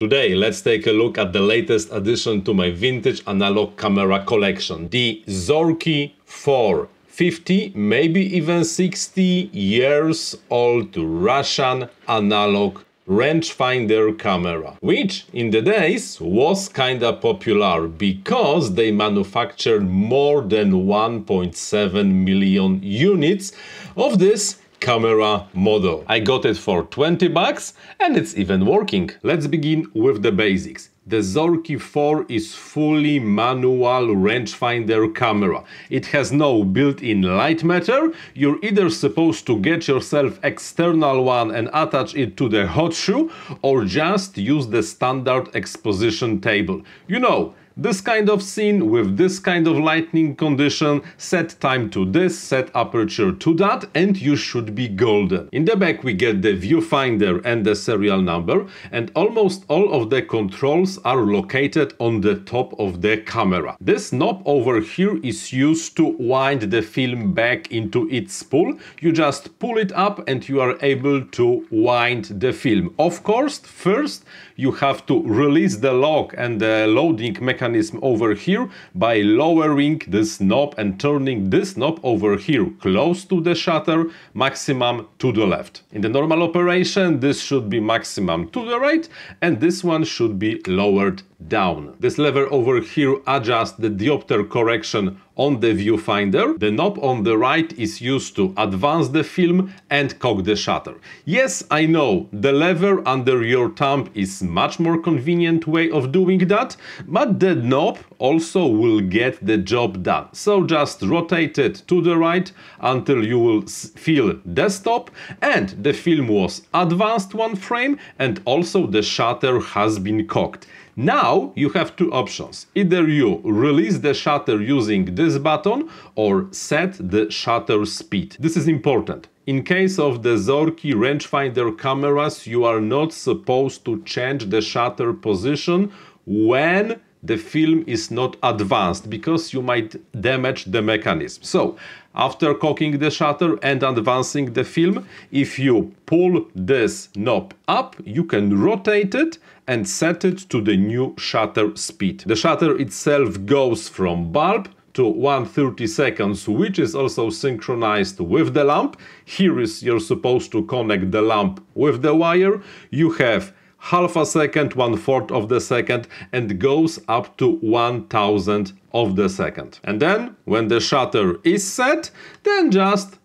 Today, let's take a look at the latest addition to my vintage analog camera collection, the Zorki 4. 50, maybe even 60 years old Russian analog rangefinder camera, which in the days was kinda popular because they manufactured more than 1.7 million units of this camera model. I got it for 20 bucks and it's even working. Let's begin with the basics. The Zorki 4 is fully manual rangefinder camera. It has no built-in light meter. You're either supposed to get yourself external one and attach it to the hot shoe or just use the standard exposition table. You know, this kind of scene with this kind of lighting condition, set time to this, set aperture to that, and you should be golden. In the back we get the viewfinder and the serial number, and almost all of the controls are located on the top of the camera. This knob over here is used to wind the film back into its spool. You just pull it up and you are able to wind the film. Of course, first you have to release the lock and the loading mechanism over here by lowering this knob and turning this knob over here close to the shutter, maximum to the left. In the normal operation, this should be maximum to the right and this one should be lowered down. This lever over here adjusts the diopter correction on the viewfinder. The knob on the right is used to advance the film and cock the shutter. Yes, I know, the lever under your thumb is much more convenient way of doing that, but the knob also will get the job done. So just rotate it to the right until you will feel the stop and the film was advanced one frame and also the shutter has been cocked. Now you have two options. Either you release the shutter using this button or set the shutter speed. This is important. In case of the Zorki rangefinder cameras, you are not supposed to change the shutter position when the film is not advanced because you might damage the mechanism. So after cocking the shutter and advancing the film, if you pull this knob up, you can rotate it and set it to the new shutter speed. The shutter itself goes from bulb to 130 seconds, which is also synchronized with the lamp. Here is you're supposed to connect the lamp with the wire. You have half a second, one fourth of the second, and goes up to 1000 of the second. And then, when the shutter is set, then just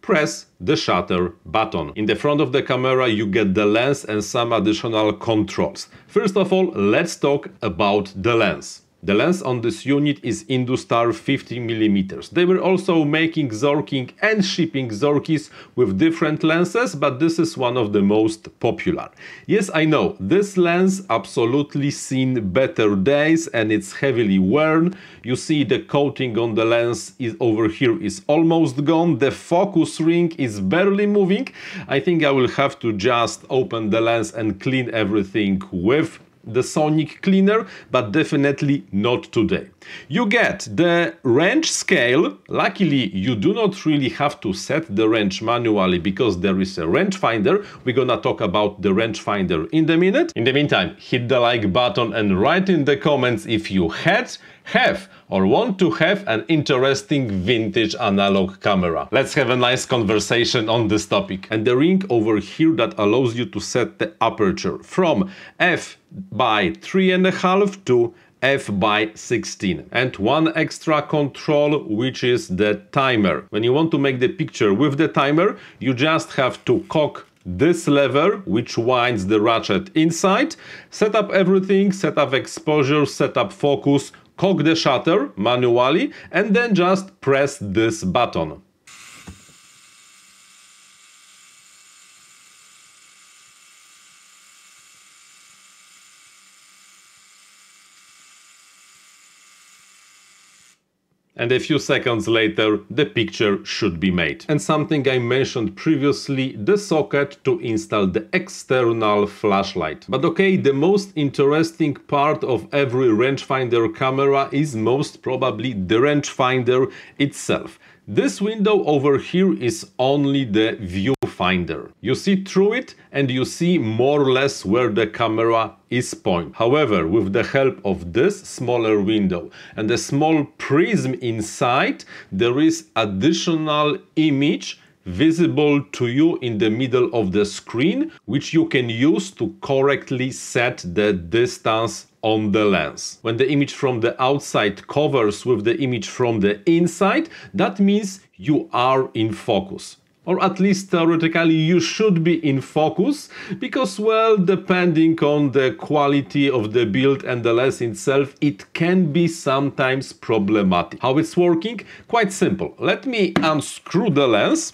press the shutter button. In the front of the camera you get the lens and some additional controls. First of all, let's talk about the lens. The lens on this unit is Industar 50mm. They were also making Zorking and shipping Zorkis with different lenses, but this is one of the most popular. Yes, I know, this lens absolutely seen better days and it's heavily worn. You see the coating on the lens is over here is almost gone. The focus ring is barely moving. I think I will have to just open the lens and clean everything with the sonic cleaner, but definitely not today. You get the range scale. Luckily, you do not really have to set the range manually because there is a range finder. We're gonna talk about the range finder in a minute. In the meantime, hit the like button and write in the comments if you had, have, or want to have an interesting vintage analog camera. Let's have a nice conversation on this topic. And the ring over here that allows you to set the aperture from f by 3.5 to f by 16 and one extra control which is the timer when you want to make the picture with the timer you just have to cock this lever which winds the ratchet inside set up everything set up exposure set up focus cock the shutter manually and then just press this button and a few seconds later the picture should be made. And something I mentioned previously, the socket to install the external flashlight. But okay, the most interesting part of every rangefinder camera is most probably the rangefinder itself. This window over here is only the viewfinder. You see through it and you see more or less where the camera is pointing. However, with the help of this smaller window and a small prism inside, there is additional image visible to you in the middle of the screen, which you can use to correctly set the distance on the lens. When the image from the outside covers with the image from the inside, that means you are in focus. Or at least theoretically you should be in focus because well depending on the quality of the build and the lens itself it can be sometimes problematic. How it's working? Quite simple. Let me unscrew the lens.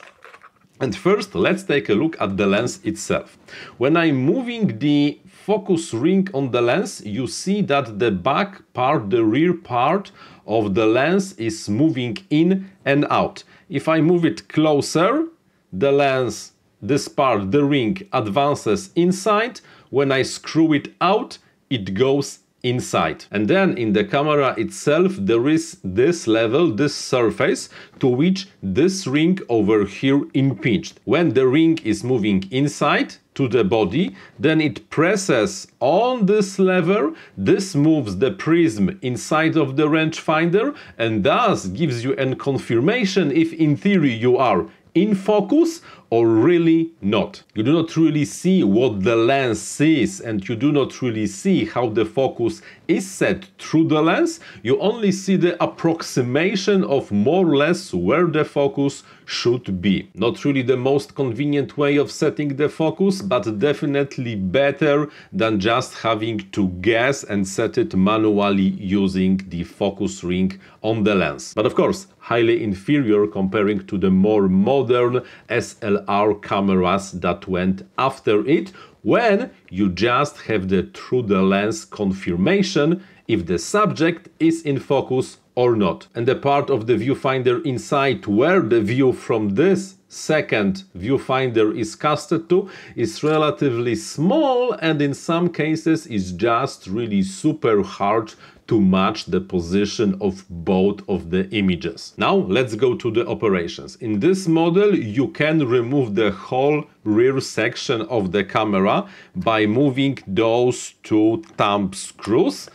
And first, let's take a look at the lens itself. When I'm moving the focus ring on the lens, you see that the back part, the rear part of the lens is moving in and out. If I move it closer, the lens, this part, the ring, advances inside. When I screw it out, it goes inside. And then in the camera itself there is this level, this surface to which this ring over here impinged. When the ring is moving inside to the body, then it presses on this lever, this moves the prism inside of the rangefinder and thus gives you a confirmation if in theory you are in focus or really not. You do not really see what the lens sees and you do not really see how the focus is set through the lens. You only see the approximation of more or less where the focus should be. Not really the most convenient way of setting the focus, but definitely better than just having to guess and set it manually using the focus ring on the lens. But of course, highly inferior comparing to the more modern SLR cameras that went after it when you just have the through the lens confirmation if the subject is in focus or not. And the part of the viewfinder inside where the view from this second viewfinder is casted to is relatively small and in some cases is just really super hard to match the position of both of the images. Now let's go to the operations. In this model you can remove the whole rear section of the camera by moving those two thumb screws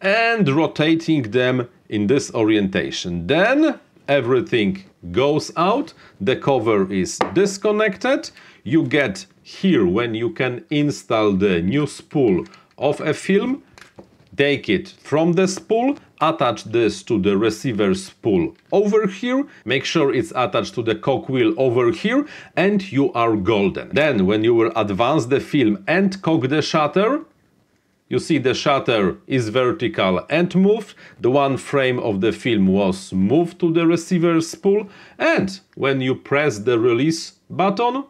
and rotating them in this orientation. Then everything goes out, the cover is disconnected, you get here when you can install the new spool of a film, take it from the spool, attach this to the receiver spool over here, make sure it's attached to the cogwheel over here and you are golden. Then when you will advance the film and cock the shutter, you see the shutter is vertical and moved, the one frame of the film was moved to the receiver spool and when you press the release button,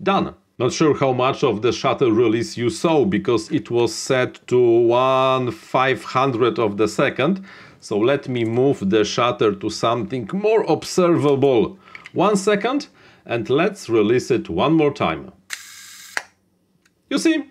done. Not sure how much of the shutter release you saw because it was set to 1 500 of the second. So let me move the shutter to something more observable. One second and let's release it one more time. You see,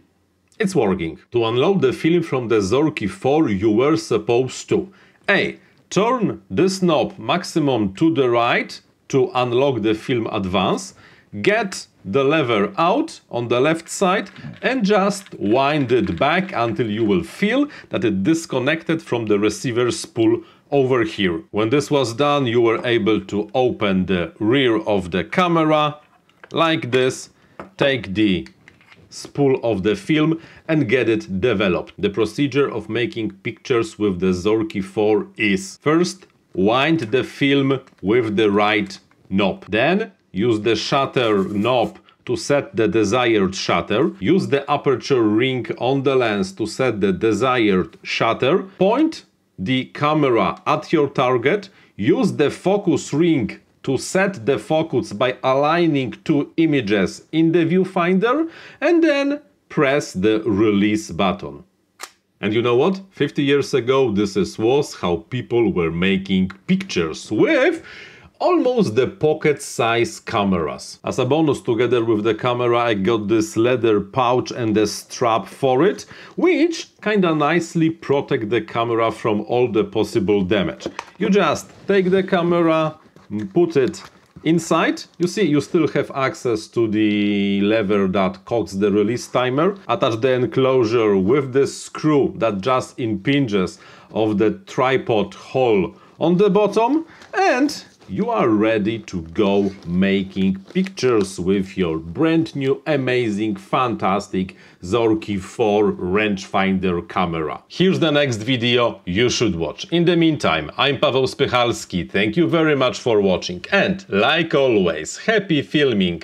it's working. To unload the film from the Zorki 4 you were supposed to A. Turn this knob maximum to the right to unlock the film advance, get the lever out on the left side and just wind it back until you will feel that it disconnected from the receiver spool over here. When this was done you were able to open the rear of the camera like this, take the spool of the film and get it developed. The procedure of making pictures with the Zorki 4 is first wind the film with the right knob. Then use the shutter knob to set the desired shutter. Use the aperture ring on the lens to set the desired shutter. Point the camera at your target. Use the focus ring to set the focus by aligning two images in the viewfinder and then press the release button. And you know what? 50 years ago this is, was how people were making pictures with almost the pocket-size cameras. As a bonus together with the camera I got this leather pouch and the strap for it, which kinda nicely protect the camera from all the possible damage. You just take the camera, mm, put it Inside, you see, you still have access to the lever that cocks the release timer. Attach the enclosure with the screw that just impinges of the tripod hole on the bottom and you are ready to go making pictures with your brand new amazing fantastic Zorki 4 rangefinder camera. Here's the next video you should watch. In the meantime, I'm Paweł Spychalski, thank you very much for watching and like always, happy filming!